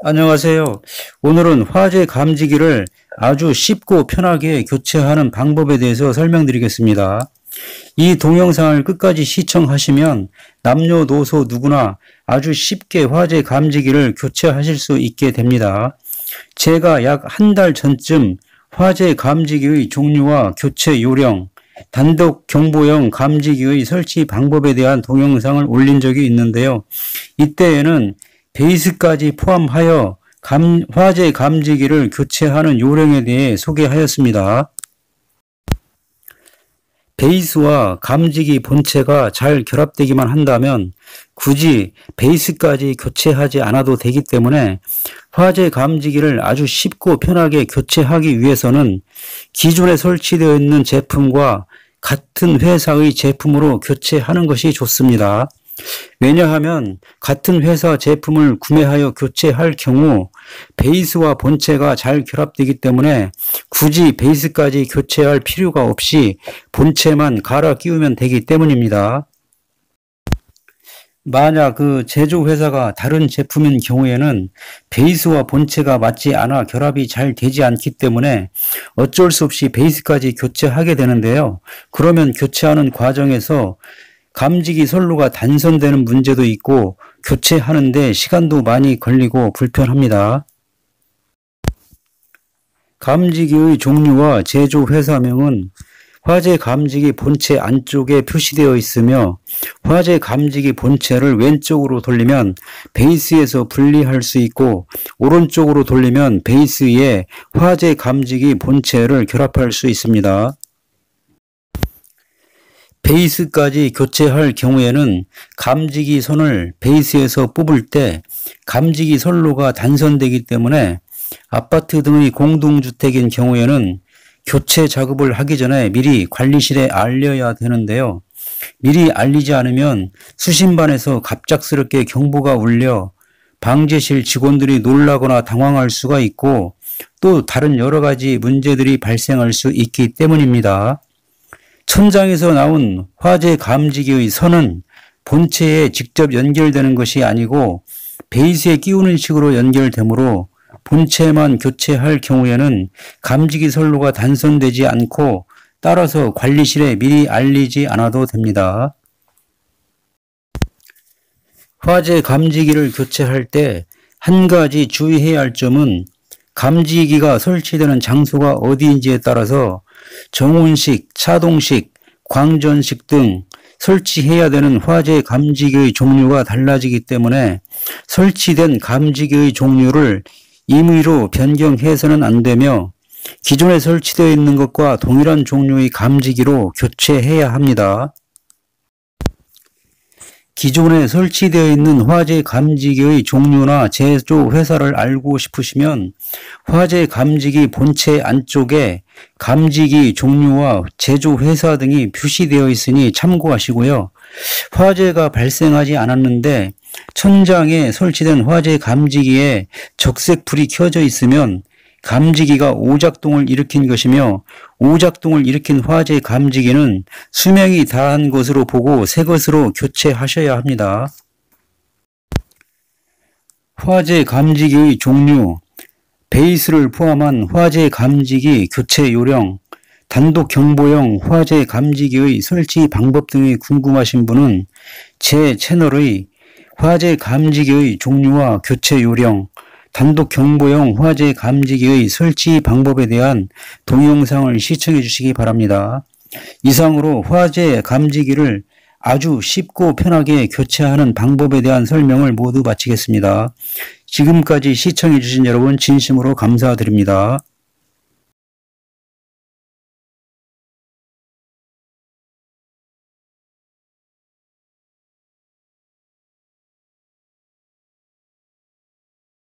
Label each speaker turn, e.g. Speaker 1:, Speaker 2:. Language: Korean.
Speaker 1: 안녕하세요. 오늘은 화재 감지기를 아주 쉽고 편하게 교체하는 방법에 대해서 설명드리겠습니다. 이 동영상을 끝까지 시청하시면 남녀노소 누구나 아주 쉽게 화재 감지기를 교체하실 수 있게 됩니다. 제가 약 한 달 전쯤 화재 감지기의 종류와 교체 요령, 단독 경보형 감지기의 설치 방법에 대한 동영상을 올린 적이 있는데요. 이때에는 베이스까지 포함하여 감, 화재 감지기를 교체하는 요령에 대해 소개하였습니다. 베이스와 감지기 본체가 잘 결합되기만 한다면 굳이 베이스까지 교체하지 않아도 되기 때문에 화재 감지기를 아주 쉽고 편하게 교체하기 위해서는 기존에 설치되어 있는 제품과 같은 회사의 제품으로 교체하는 것이 좋습니다. 왜냐하면 같은 회사 제품을 구매하여 교체할 경우 베이스와 본체가 잘 결합되기 때문에 굳이 베이스까지 교체할 필요가 없이 본체만 갈아 끼우면 되기 때문입니다. 만약 그 제조회사가 다른 제품인 경우에는 베이스와 본체가 맞지 않아 결합이 잘 되지 않기 때문에 어쩔 수 없이 베이스까지 교체하게 되는데요. 그러면 교체하는 과정에서 감지기 선로가 단선되는 문제도 있고 교체하는데 시간도 많이 걸리고 불편합니다. 감지기의 종류와 제조 회사명은 화재 감지기 본체 안쪽에 표시되어 있으며 화재 감지기 본체를 왼쪽으로 돌리면 베이스에서 분리할 수 있고 오른쪽으로 돌리면 베이스에 화재 감지기 본체를 결합할 수 있습니다. 베이스까지 교체할 경우에는 감지기 선을 베이스에서 뽑을 때 감지기 선로가 단선되기 때문에 아파트 등의 공동주택인 경우에는 교체 작업을 하기 전에 미리 관리실에 알려야 되는데요. 미리 알리지 않으면 수신반에서 갑작스럽게 경보가 울려 방제실 직원들이 놀라거나 당황할 수가 있고 또 다른 여러 가지 문제들이 발생할 수 있기 때문입니다. 천장에서 나온 화재 감지기의 선은 본체에 직접 연결되는 것이 아니고 베이스에 끼우는 식으로 연결되므로 본체만 교체할 경우에는 감지기 선로가 단선되지 않고 따라서 관리실에 미리 알리지 않아도 됩니다. 화재 감지기를 교체할 때 한 가지 주의해야 할 점은 감지기가 설치되는 장소가 어디인지에 따라서 정온식, 차동식, 광전식 등 설치해야 되는 화재 감지기의 종류가 달라지기 때문에 설치된 감지기의 종류를 임의로 변경해서는 안 되며 기존에 설치되어 있는 것과 동일한 종류의 감지기로 교체해야 합니다. 기존에 설치되어 있는 화재 감지기의 종류나 제조 회사를 알고 싶으시면 화재 감지기 본체 안쪽에 감지기 종류와 제조 회사 등이 표시되어 있으니 참고하시고요. 화재가 발생하지 않았는데 천장에 설치된 화재 감지기에 적색 불이 켜져 있으면 감지기가 오작동을 일으킨 것이며 오작동을 일으킨 화재 감지기는 수명이 다한 것으로 보고 새 것으로 교체하셔야 합니다. 화재 감지기의 종류, 베이스를 포함한 화재 감지기 교체 요령, 단독 경보용 화재 감지기의 설치 방법 등이 궁금하신 분은 제 채널의 화재 감지기의 종류와 교체 요령, 단독 경보용 화재 감지기의 설치 방법에 대한 동영상을 시청해 주시기 바랍니다. 이상으로 화재 감지기를 아주 쉽고 편하게 교체하는 방법에 대한 설명을 모두 마치겠습니다. 지금까지 시청해 주신 여러분 진심으로 감사드립니다.